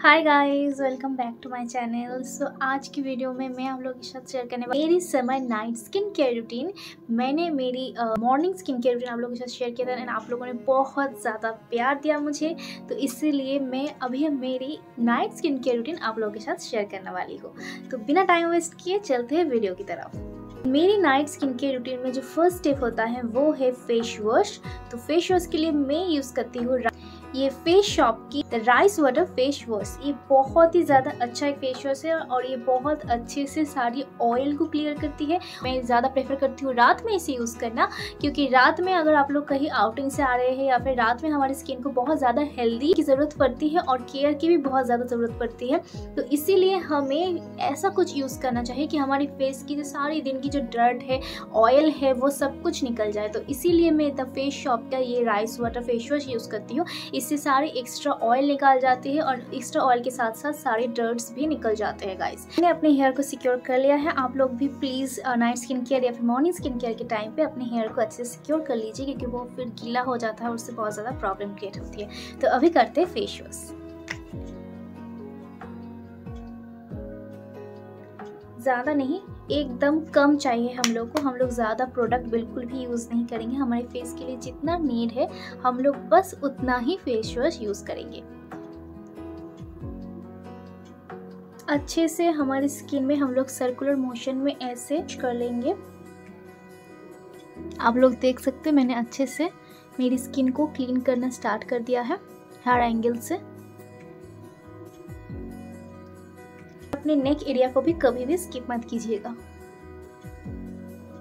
Hi guys welcome back to my channel so आज की video में मैं आप लोगों के साथ शेयर करने वाली मेरी समय नाइट स्किन केयर रूटीन मैंने मेरी मॉर्निंग स्किन केयर रूटीन आप लोगों के साथ शेयर किया था एंड आप लोगों ने बहुत ज़्यादा प्यार दिया मुझे। तो इसीलिए मैं अभी मेरी नाइट स्किन केयर रूटीन आप लोगों के साथ शेयर करने वाली हूँ। तो बिना टाइम वेस्ट किए चलते हैं वीडियो की तरफ़। मेरी नाइट स्किन केयर रूटीन में जो फ़र्स्ट स्टेप होता है, वो है फेस वॉश तो फेस वॉश के लिए मैं यूज़ करती हूँ ये फेस शॉप की the rice water face wash ये बहुत ही ज़्यादा अच्छा एक फेस वॉश है और ये बहुत अच्छे से सारी ऑयल को क्लियर करती है। मैं ज़्यादा प्रेफर करती हूँ रात में इसे यूज़ करना, क्योंकि रात में अगर आप लोग कहीं आउटिंग से आ रहे हैं या फिर रात में हमारी स्किन को बहुत ज़्यादा हेल्दी की ज़रूरत पड़ती है और केयर की भी बहुत ज़्यादा ज़रूरत पड़ती है तो इसीलिए हमें ऐसा कुछ यूज़ करना चाहिए कि हमारी फेस की जो सारी दिन की जो डर्ट है ऑयल है, वो सब कुछ निकल जाए। तो इसीलिए मैं द फेस शॉप का ये rice water face wash use करती हूँ। इससे सारे एक्स्ट्रा ऑयल निकाल जाते हैं और एक्स्ट्रा ऑयल के साथ साथ सारे डर्ट्स भी निकल जाते हैं गाइस मैंने अपने हेयर को सिक्योर कर लिया है। आप लोग भी प्लीज़ नाइट स्किन केयर या फिर मॉर्निंग स्किन केयर के टाइम पे अपने हेयर को अच्छे से सिक्योर कर लीजिए, क्योंकि वो फिर गीला हो जाता है और उससे बहुत ज़्यादा प्रॉब्लम क्रिएट होती है। तो अभी करते हैं फेस वॉश ज़्यादा नहीं, एकदम कम चाहिए हम लोग को। हम लोग ज़्यादा प्रोडक्ट बिल्कुल भी यूज़ नहीं करेंगे। हमारे फेस के लिए जितना नीड है, हम लोग बस उतना ही फेस वॉश यूज़ करेंगे। अच्छे से हमारी स्किन में हम लोग सर्कुलर मोशन में ऐसे कर लेंगे। आप लोग देख सकते हैं, मैंने अच्छे से मेरी स्किन को क्लीन करना स्टार्ट कर दिया है, हर एंगल से। अपने नेक एरिया को भी कभी भी स्किप मत कीजिएगा।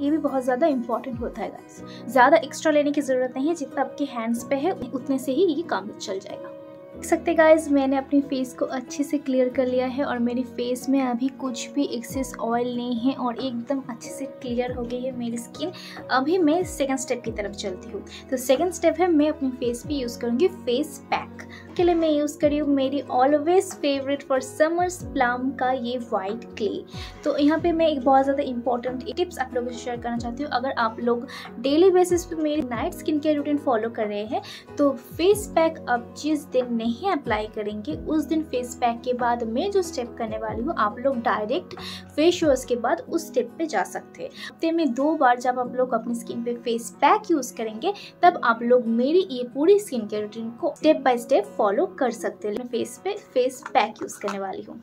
ये भी बहुत ज़्यादा इंपॉर्टेंट होता है गाइस ज़्यादा एक्स्ट्रा लेने की ज़रूरत नहीं है, जितना आपके हैंड्स पे है, उतने से ही ये काम चल जाएगा। देख सकते गाइज़ मैंने अपने फेस को अच्छे से क्लियर कर लिया है और मेरे फेस में अभी कुछ भी एक्सेस ऑयल नहीं है और एकदम अच्छे से क्लियर हो गई है मेरी स्किन अभी मैं सेकंड स्टेप की तरफ़ चलती हूँ। तो सेकंड स्टेप है, मैं अपने फेस पे यूज़ करूँगी फेस पैक के लिए मैं यूज़ करी हूँ मेरी always favourite for summers Plum का ये वाइट क्ले तो यहाँ पे मैं एक बहुत ज़्यादा इंपॉर्टेंट टिप्स आप लोगों से शेयर करना चाहती हूँ। अगर आप लोग डेली बेसिस पे मेरी night skin care routine follow कर रहे हैं तो फेस पैक अब जिस दिन नहीं अप्लाई करेंगे, उस दिन फेस पैक के बाद मैं जो स्टेप करने वाली हूँ, आप लोग डायरेक्ट फेस वॉश के बाद उस स्टेप पे जा सकते हैं। हफ़्ते में दो बार जब आप लोग अपनी स्किन पे फेस पैक यूज़ करेंगे, तब आप लोग मेरी ये पूरी स्किन केयर रूटीन को स्टेप बाय स्टेप फॉलो कर सकते हैं। मैं फेस पे फेस पैक यूज़ करने वाली हूँ।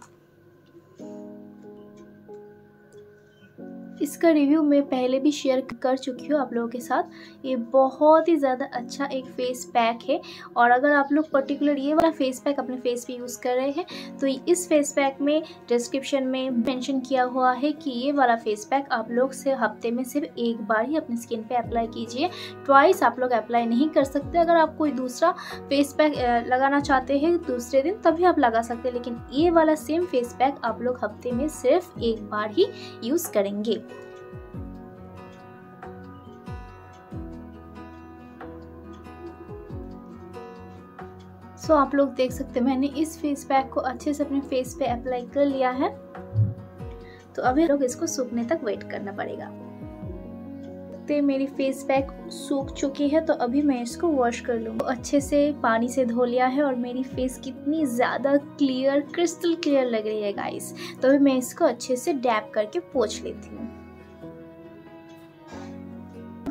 इसका रिव्यू मैं पहले भी शेयर कर चुकी हूँ आप लोगों के साथ। ये बहुत ही ज़्यादा अच्छा एक फेस पैक है और अगर आप लोग पर्टिकुलर ये वाला फेस पैक अपने फेस पे यूज़ कर रहे हैं तो इस फेस पैक में डिस्क्रिप्शन में मेंशन किया हुआ है कि ये वाला फेस पैक आप लोग से हफ़्ते में सिर्फ़ एक बार ही अपनी स्किन पर अप्लाई कीजिए। ट्वाइस आप लोग अप्लाई नहीं कर सकते। अगर आप कोई दूसरा फेस पैक लगाना चाहते हैं दूसरे दिन, तभी आप लगा सकते हैं, लेकिन ये वाला सेम फेस पैक आप लोग हफ़्ते में सिर्फ़ एक बार ही यूज़ करेंगे। सो आप लोग देख सकते हैं, मैंने इस फेस पैक को अच्छे से अपने फेस पे अप्लाई कर लिया है। तो अभी लोग इसको सूखने तक वेट करना पड़ेगा। तो मेरी फेस पैक सूख चुकी है तो अभी मैं इसको वॉश कर लूँ तो अच्छे से पानी से धो लिया है और मेरी फेस कितनी ज़्यादा क्लियर क्रिस्टल क्लियर लग रही है गाइस तो अभी मैं इसको अच्छे से डैप करके पोछ लेती हूँ।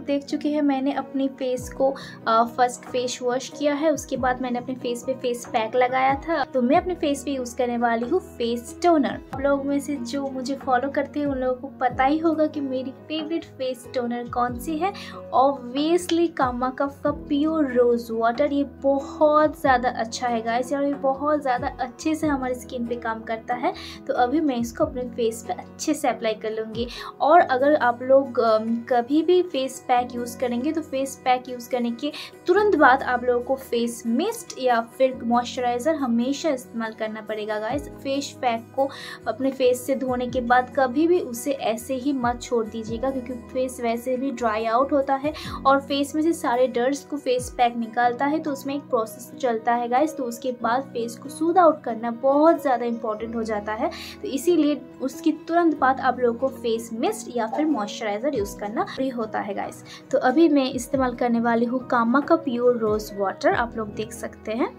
देख चुके हैं। मैंने अपनी फेस को फ़र्स्ट फेस वॉश किया है। उसके बाद मैंने अपने फेस पे फेस पैक लगाया था। तो मैं अपने फेस पे यूज़ करने वाली हूँ फेस टोनर आप लोग में से जो मुझे फॉलो करते हैं, उन लोगों को पता ही होगा कि मेरी फेवरेट फेस टोनर कौन सी है। ऑब्वियसली कामा कफ का प्योर रोज वाटर ये बहुत ज़्यादा अच्छा है गाइस और ये बहुत ज़्यादा अच्छे से हमारी स्किन पे काम करता है। तो अभी मैं इसको अपने फेस पे अच्छे से अप्लाई कर लूँगी। और अगर आप लोग कभी भी फेस पैक यूज़ करेंगे तो फेस पैक यूज़ करने के तुरंत बाद आप लोगों को फेस मिस्ट या फिर मॉइस्चराइज़र हमेशा इस्तेमाल करना पड़ेगा गाइस फेस पैक को अपने फेस से धोने के बाद कभी भी उसे ऐसे ही मत छोड़ दीजिएगा, क्योंकि फेस वैसे भी ड्राई आउट होता है और फेस में से सारे डर्ट्स को फेस पैक निकालता है तो उसमें एक प्रोसेस चलता है गाइस तो उसके बाद फेस को सूद आउट करना बहुत ज़्यादा इंपॉर्टेंट हो जाता है तो इसीलिए उसकी तुरंत बाद आप लोगों को फेस मिस्ट या फिर मॉइस्चराइज़र यूज़ करना होता है गाइस तो अभी मैं इस्तेमाल करने वाली हूँ कामा का प्योर रोज़ वाटर आप लोग देख सकते हैं।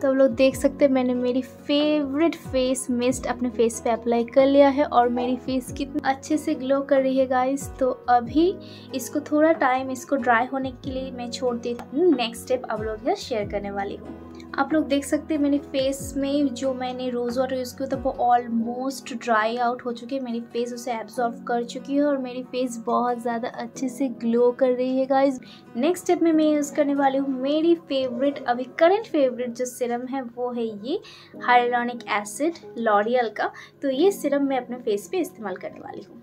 तो आप लोग देख सकते हैं, मैंने मेरी फेवरेट फेस मिस्ट अपने फेस पे अप्लाई कर लिया है और मेरी फेस कितनी अच्छे से ग्लो कर रही है गाइस तो अभी इसको थोड़ा टाइम इसको ड्राई होने के लिए मैं छोड़ देती हूँ। नेक्स्ट स्टेप आप लोग शेयर करने वाली हूँ। आप लोग देख सकते हैं मेरे फेस में जो मैंने रोज़ वाटर यूज़ किया था, वो ऑलमोस्ट ड्राई आउट हो चुकी है। मेरी फेस उसे एब्जॉर्व कर चुकी है और मेरी फेस बहुत ज़्यादा अच्छे से ग्लो कर रही है गाइज़ नेक्स्ट स्टेप में मैं यूज़ करने वाली हूँ, मेरी फेवरेट अभी करंट फेवरेट जो सिरम है, वो है ये हाइलोनिक एसिड लॉरियल का। तो ये सिरम मैं अपने फेस पे इस्तेमाल करने वाली हूँ।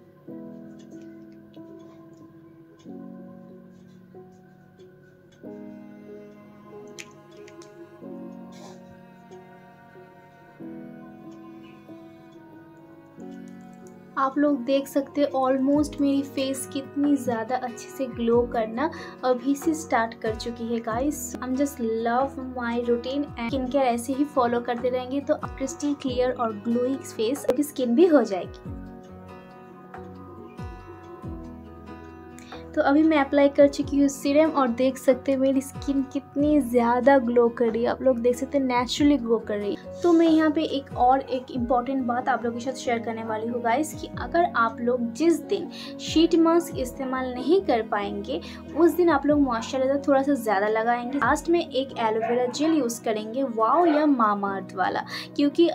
आप लोग देख सकते हैं ऑलमोस्ट मेरी फेस कितनी ज़्यादा अच्छे से ग्लो करना अभी से स्टार्ट कर चुकी है guys I am just love my routine and skin care ऐसे ही फॉलो करते रहेंगे तो क्रिस्टल क्लियर और ग्लोइंग फेस स्किन भी हो जाएगी। तो अभी मैं अप्लाई कर चुकी हूँ सीरम और देख सकते हैं मेरी स्किन कितनी ज़्यादा ग्लो कर रही है। आप लोग देख सकते हैं नेचुरली ग्लो कर रही है। तो मैं यहाँ पे एक और एक इंपॉर्टेंट बात आप लोगों के साथ शेयर करने वाली हूँ गाइस कि अगर आप लोग जिस दिन शीट मास्क इस्तेमाल नहीं कर पाएँगे, उस दिन आप लोग मॉइस्चराइजर थोड़ा सा ज़्यादा लगाएँगे। लास्ट में एक एलोवेरा जेल यूज़ करेंगे वाओ या मामा अर्थ वाला। क्योंकि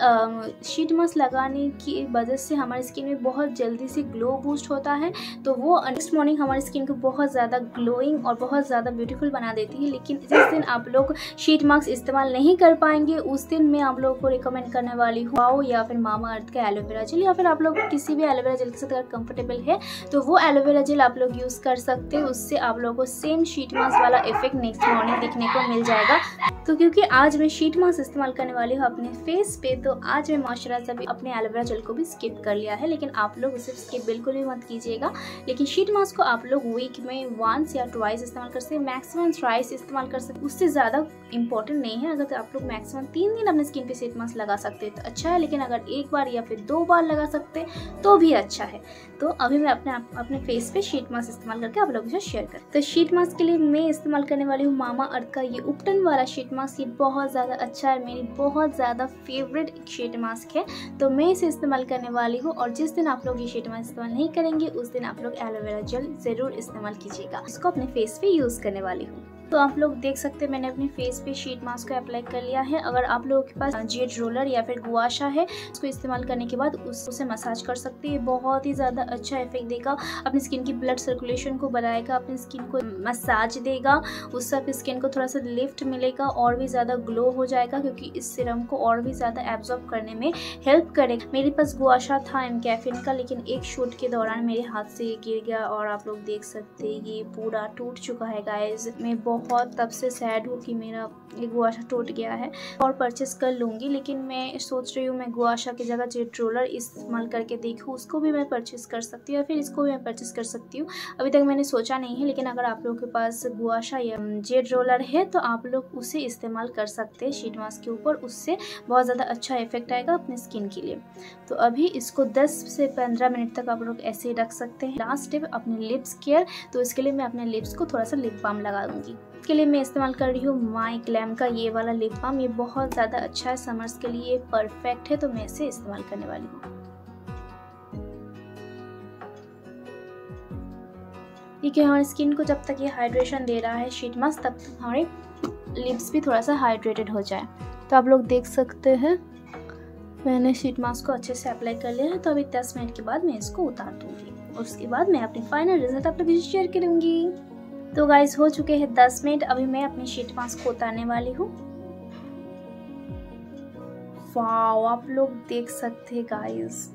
शीट मास्क लगाने की वजह से हमारी स्किन में बहुत जल्दी से ग्लो बूस्ट होता है तो वो नेक्स्ट मॉर्निंग हमारी स्किन को बहुत ज़्यादा ग्लोइंग और बहुत ज़्यादा ब्यूटीफुल बना देती है, लेकिन जिस दिन आप लोग शीट मास्क इस्तेमाल नहीं कर पाएँगे, उस दिन मैं आप लोगों को रिकमेंड करने वाली हूँ वाओ या फिर मामा अर्थ का एलोवेरा जेल या फिर आप लोग किसी भी एलोवेरा जेल के साथ अगर कंफर्टेबल है तो वो एलोवेरा जेल आप लोग यूज़ कर सकते हैं, उससे आप लोगों को सेम शीट मास्क वाला इफ़ेक्ट नेक्स्ट मॉर्निंग दिखने को मिल जाएगा। तो क्योंकि आज मैं शीट मास्क इस्तेमाल करने वाली हूँ अपने फेस पे तो आज मैं मॉइस्चराइजर भी अपने एलोवेरा जेल को भी स्किप कर लिया है, लेकिन आप लोग उसे स्किप बिल्कुल भी मत कीजिएगा। लेकिन शीट मास्क को आप लोग वीक में वंस या ट्वाइस इस्तेमाल कर सकते हैं। मैक्सिमम थ्राइस इस्तेमाल कर सकते उससे ज़्यादा इंपॉर्टेंट नहीं है। अगर तो आप लोग मैक्सिमम तीन दिन अपने स्किन पे शीट मास्क लगा सकते हैं तो अच्छा है। लेकिन अगर एक बार या फिर दो बार लगा सकते हैं तो भी अच्छा है। तो अभी मैं अपने अपने फेस पे शीट मास्क इस्तेमाल करके आप लोगों से शेयर कर तो शीट मास्क के लिए मैं इस्तेमाल करने वाली हूँ मामा अर्थ का ये उपटन वाला शीट मास्क ये बहुत ज़्यादा अच्छा है। मेरी बहुत ज़्यादा फेवरेट शीट मास्क है। तो मैं इसे इस्तेमाल करने वाली हूँ। और जिस दिन आप लोग ये शीट मास्क इस्तेमाल नहीं करेंगे, उस दिन आप लोग एलोवेरा जेल ज़रूर इस्तेमाल कीजिएगा। इसको अपने फेस पे यूज़ करने वाली हूँ। तो आप लोग देख सकते हैं, मैंने अपने फेस पे शीट मास्क को अप्लाई कर लिया है। अगर आप लोगों के पास जेट रोलर या फिर गुआशा है, उसको इस्तेमाल करने के बाद उसे मसाज कर सकते हैं। बहुत ही ज़्यादा अच्छा इफ़ेक्ट देगा। अपनी स्किन की ब्लड सर्कुलेशन को बढ़ाएगा, अपनी स्किन को मसाज देगा उससे आपकी स्किन को थोड़ा सा लिफ्ट मिलेगा, और भी ज़्यादा ग्लो हो जाएगा, क्योंकि इस सिरम को और भी ज़्यादा एब्जॉर्ब करने में हेल्प करेगा। मेरे पास गुआशा था एम कैफिन का, लेकिन एक शूट के दौरान मेरे हाथ से गिर गया, और आप लोग देख सकते हैं, ये पूरा टूट चुका है गाइज़ मैं बहुत तब से सैड हूँ कि मेरा ये गुआशा टूट गया है। और परचेस कर लूँगी, लेकिन मैं सोच रही हूँ मैं गुआशा की जगह जेट रोलर इस्तेमाल करके देखूँ, उसको भी मैं परचेस कर सकती हूँ या फिर इसको भी मैं परचेस कर सकती हूँ। अभी तक मैंने सोचा नहीं है, लेकिन अगर आप लोगों के पास गुआशा या जेट रोलर है तो आप लोग उसे इस्तेमाल कर सकते हैं शीट मास्क के ऊपर। उससे बहुत ज़्यादा अच्छा इफ़ेक्ट आएगा अपने स्किन के लिए। तो अभी इसको 10 से 15 मिनट तक आप लोग ऐसे ही रख सकते हैं। लास्ट स्टेप अपने लिप्स केयर तो इसके लिए मैं अपने लिप्स को थोड़ा सा लिप बाम लगा दूँगी। इसके लिए मैं इस्तेमाल कर रही हूँ माई ग्लैम का ये वाला लिप बाम ये बहुत ज़्यादा अच्छा है, समर्स के लिए परफेक्ट है तो मैं इसे इस्तेमाल करने वाली हूँ। देखिए, हमारी स्किन को जब तक ये हाइड्रेशन दे रहा है शीट मास्क तब तक हमारे लिप्स भी थोड़ा सा हाइड्रेटेड हो जाए। तो आप लोग देख सकते हैं, मैंने शीट मास्क को अच्छे से अप्लाई कर लिया है तो अभी दस मिनट के बाद मैं इसको उतार दूँगी। उसके बाद मैं अपनी फाइनल रिज़ल्ट आप लोगों से शेयर करूँगी। तो गाइस हो चुके हैं दस मिनट। अभी मैं अपनी शीट मास्क को उतारने वाली हूँ। वाओ, आप लोग देख सकते हैं गाइस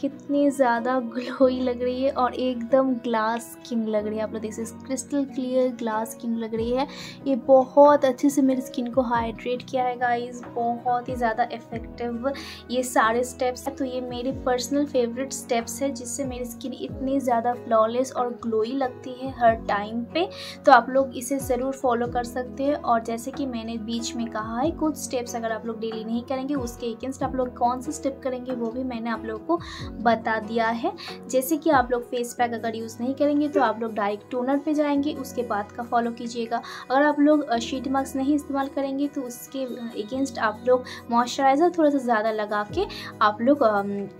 कितनी ज़्यादा ग्लोई लग रही है और एकदम ग्लास स्किन लग रही है। आप लोग देख सकते क्रिस्टल क्लियर ग्लास स्किन लग रही है। ये बहुत अच्छे से मेरी स्किन को हाइड्रेट किया है गाइस बहुत ही ज़्यादा इफ़ेक्टिव ये सारे स्टेप्स हैं। तो ये मेरे पर्सनल फेवरेट स्टेप्स है, जिससे मेरी स्किन इतनी ज़्यादा फ्लॉलेस और ग्लोई लगती है हर टाइम पे। तो आप लोग इसे ज़रूर फॉलो कर सकते हैं। और जैसे कि मैंने बीच में कहा है, कुछ स्टेप्स अगर आप लोग डेली नहीं करेंगे, उसके अगेंस्ट आप लोग कौन से स्टेप करेंगे, वो भी मैंने आप लोगों को बता दिया है। जैसे कि आप लोग फेस पैक अगर यूज़ नहीं करेंगे तो आप लोग डायरेक्ट टोनर पे जाएँगे, उसके बाद का फॉलो कीजिएगा। अगर आप लोग शीट मास्क नहीं इस्तेमाल करेंगे तो उसके अगेंस्ट आप लोग मॉइस्चराइज़र थोड़ा सा ज़्यादा लगा के आप लोग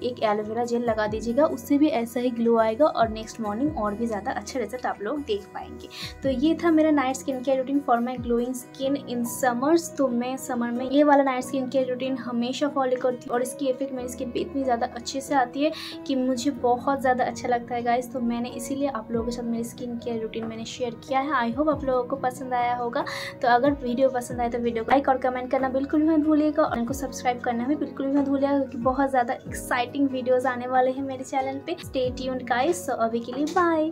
एक एलोवेरा जेल लगा दीजिएगा। उससे भी ऐसा ही ग्लो आएगा और नेक्स्ट मॉर्निंग और भी ज़्यादा अच्छा रिज़ल्ट आप लोग देख पाएँगे। तो ये था मेरा night skin care routine for my glowing skin in summers तो मैं समर में ये वाला नाइट स्किन केयर रूटीन हमेशा फॉलो करती हूँ और इसकी इफ़ेक्ट मेरी स्किन पर इतनी ज़्यादा अच्छे से आती है कि मुझे बहुत ज़्यादा अच्छा लगता है गाइस तो मैंने इसीलिए आप लोगों के साथ मेरी स्किन केयर रूटीन मैंने शेयर किया है। आई होप आप लोगों को पसंद आया होगा। तो अगर वीडियो पसंद आए तो वीडियो को लाइक और कमेंट करना बिल्कुल भी मत भूलिएगा और उनको सब्सक्राइब करना भी बिल्कुल भी मत भूलिएगा क्योंकि बहुत ज़्यादा एक्साइटिंग वीडियोज़ आने वाले हैं मेरे चैनल पर स्टे ट्यून्ड गाइस सो अभी के लिए बाय